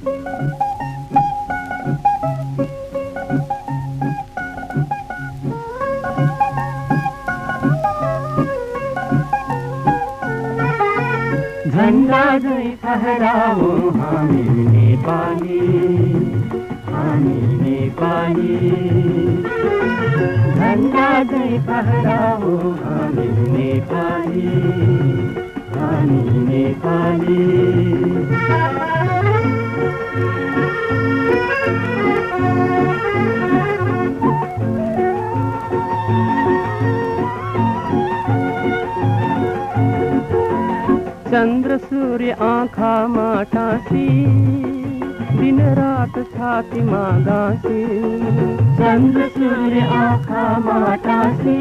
झन्डा झै फहराओ हामी नेपाली हामी नेपाली झन्डा झै फहराओ हामी नेपाली चंद्र सूर्य आखा माठाशी दिन रात छाती मागाशी चंद्र सूर्य आखा माठाशी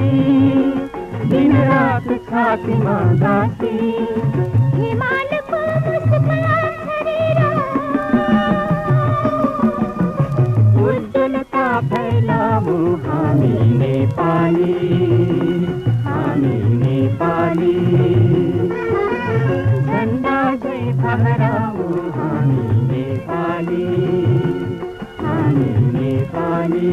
दिन रात छाती मागाशी हिमालय फैला फहराऊ हामी नेपाली हामी नेपाली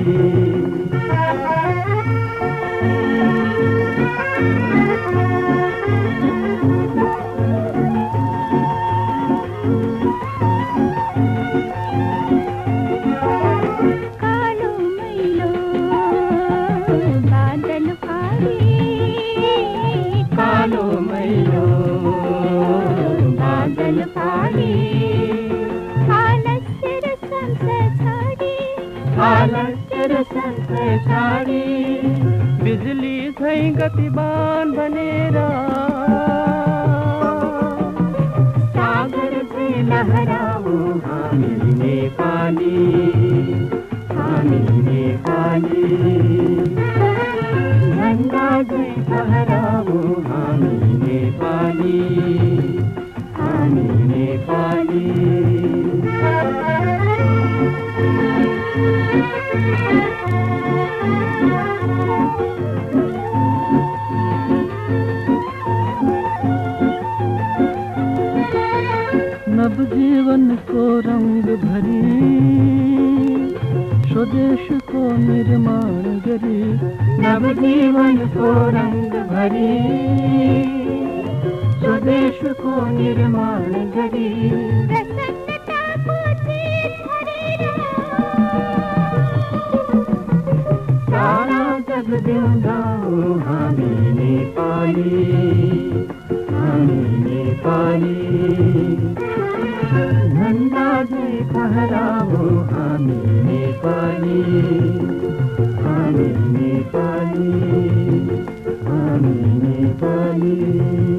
कालो मैलो। आलस्य आलस्य बिजुली झै गतिवान बनेर सागर झै लहराऊ हामी नेपाली हामी नेपाली झन्डा झै फहराऊ हामी नेपाली नेपाली को रंग भरी स्वदेश को निर्माण गरी नवजीवनको रंग भरी। स्वदेशको निर्माण गरी सारा जग जिउँदाऊ हामी नेपाली हामी नेपाली। झन्डा झै फहराऊ हामी नेपाली हामी नेपाली हामी नेपाली।